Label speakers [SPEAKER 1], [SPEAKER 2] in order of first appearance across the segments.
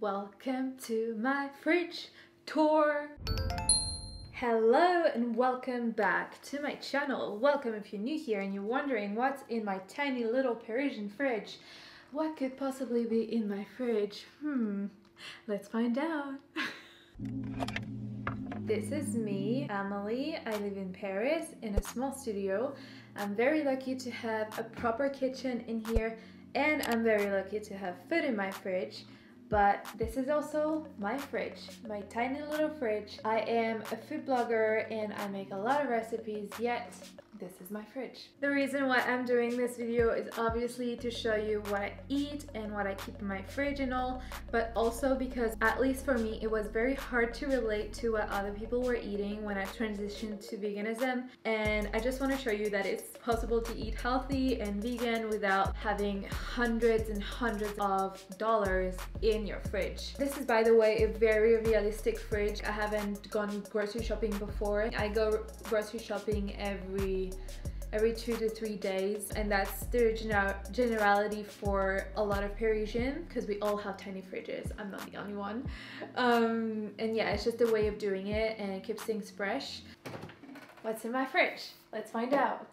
[SPEAKER 1] Welcome to my fridge tour. Hello and welcome back to my channel. Welcome if you're new here and you're wondering what's in my tiny little Parisian fridge. What could possibly be in my fridge? Hmm, let's find out. This is me, Amelie. I live in Paris in a small studio. I'm very lucky to have a proper kitchen in here and I'm very lucky to have food in my fridge. But this is also my fridge, my tiny little fridge. I am a food blogger and I make a lot of recipes, yet this is my fridge. The reason why I'm doing this video is obviously to show you what I eat and what I keep in my fridge and all, but also because at least for me, it was very hard to relate to what other people were eating when I transitioned to veganism. And I just want to show you that it's possible to eat healthy and vegan without having hundreds and hundreds of dollars in your fridge. This is by the way a very realistic fridge. I haven't gone grocery shopping before. I go grocery shopping every every two to three days and that's the gener generality for a lot of Parisian because we all have tiny fridges. I'm not the only one. Um, and yeah it's just a way of doing it and it keeps things fresh. What's in my fridge? Let's find out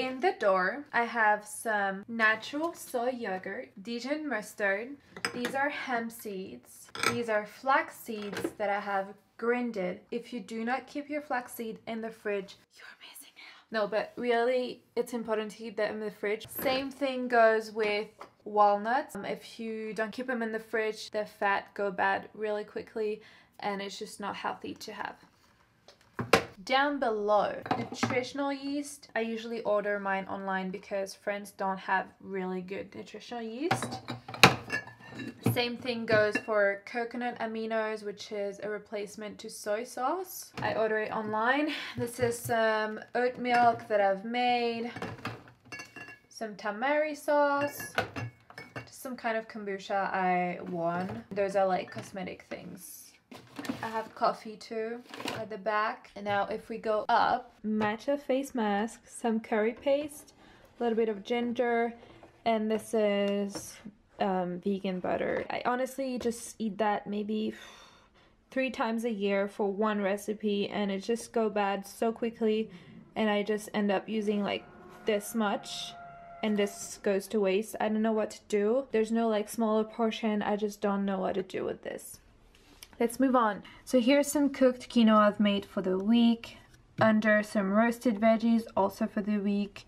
[SPEAKER 1] In the door, I have some natural soy yogurt, Dijon mustard. These are hemp seeds. These are flax seeds that I have grinded. If you do not keep your flaxseed in the fridge, you're missing out. No, but really, it's important to keep them in the fridge. Same thing goes with walnuts. Um, if you don't keep them in the fridge, the fat go bad really quickly and it's just not healthy to have down below nutritional yeast i usually order mine online because France don't have really good nutritional yeast. Same thing goes for coconut aminos which is a replacement to soy sauce. I order it online. This is some oat milk that i've made some tamari sauce just some kind of kombucha i won. Those are like cosmetic things have coffee too at the back. And now if we go up, matcha face mask, some curry paste, a little bit of ginger, and this is um, vegan butter. I honestly just eat that maybe three times a year for one recipe and it just go bad so quickly and I just end up using like this much and this goes to waste. I don't know what to do. There's no like smaller portion. I just don't know what to do with this let's move on. So here's some cooked quinoa I've made for the week. Under some roasted veggies, also for the week.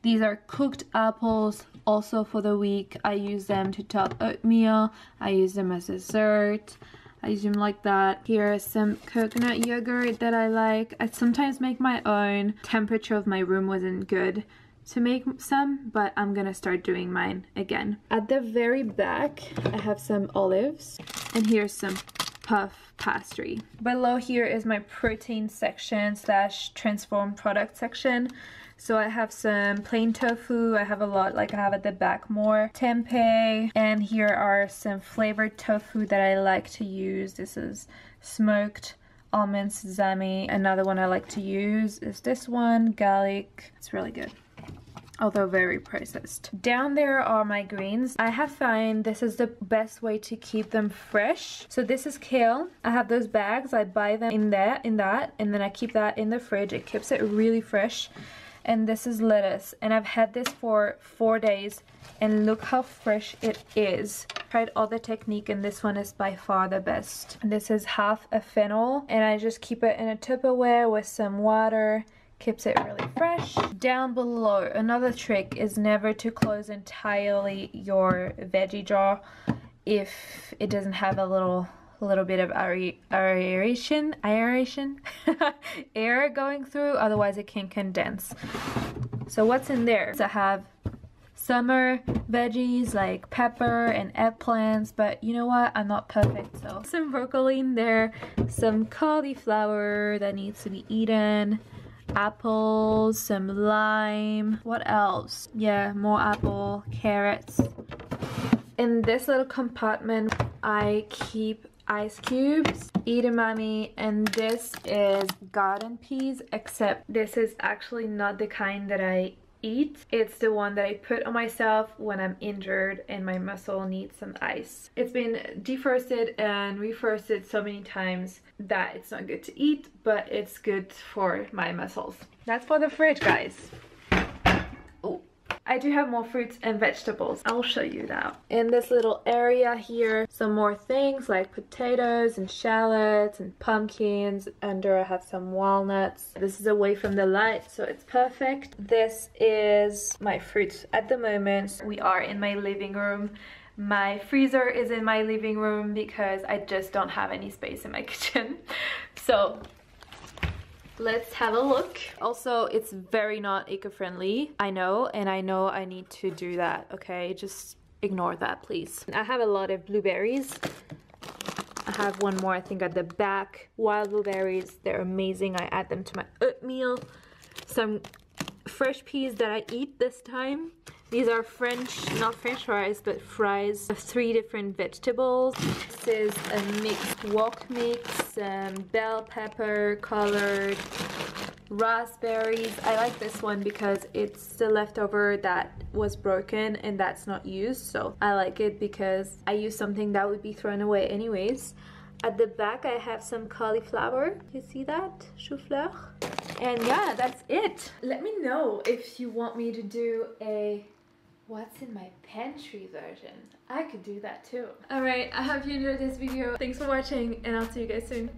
[SPEAKER 1] These are cooked apples, also for the week. I use them to top oatmeal. I use them as dessert. I use them like that. Here is some coconut yogurt that I like. I sometimes make my own. Temperature of my room wasn't good to make some, but I'm gonna start doing mine again. At the very back, I have some olives, and here's some puff pastry. Below here is my protein section slash transform product section. So I have some plain tofu, I have a lot like I have at the back more. Tempeh, and here are some flavored tofu that I like to use. This is smoked almond sesame. Another one I like to use is this one, garlic. It's really good although very processed. Down there are my greens. I have found this is the best way to keep them fresh. So this is kale. I have those bags. I buy them in there, in that, and then I keep that in the fridge. It keeps it really fresh. And this is lettuce. And I've had this for four days and look how fresh it is. Tried all the technique and this one is by far the best. This is half a fennel and I just keep it in a Tupperware with some water keeps it really fresh. Down below, another trick is never to close entirely your veggie jar if it doesn't have a little little bit of aeration, aeration, air going through, otherwise it can condense. So what's in there? So I have summer veggies like pepper and eggplants, but you know what? I'm not perfect, so some broccoli in there, some cauliflower that needs to be eaten, apples, some lime. What else? Yeah, more apple, carrots. In this little compartment, I keep ice cubes, edamame, and this is garden peas, except this is actually not the kind that I eat. It's the one that I put on myself when I'm injured and my muscle needs some ice. It's been defrosted and refrosted so many times that it's not good to eat, but it's good for my muscles. That's for the fridge, guys. I do have more fruits and vegetables. I'll show you that. In this little area here, some more things like potatoes and shallots and pumpkins. Under I have some walnuts. This is away from the light, so it's perfect. This is my fruits at the moment. We are in my living room. My freezer is in my living room because I just don't have any space in my kitchen. So let's have a look. Also it's very not eco-friendly i know and i know i need to do that okay? Just ignore that please. I have a lot of blueberries. I have one more i think at the back. Wild blueberries they're amazing. I add them to my oatmeal. Some fresh peas that i eat this time these are French, not French fries, but fries of three different vegetables. This is a mixed wok mix, um, bell pepper, colored raspberries. I like this one because it's the leftover that was broken and that's not used. So I like it because I use something that would be thrown away anyways. At the back I have some cauliflower. You see that? Chou-fleur. And yeah, that's it. Let me know if you want me to do a what's in my pantry version. I could do that too. Alright, I hope you enjoyed this video. Thanks for watching and I'll see you guys soon.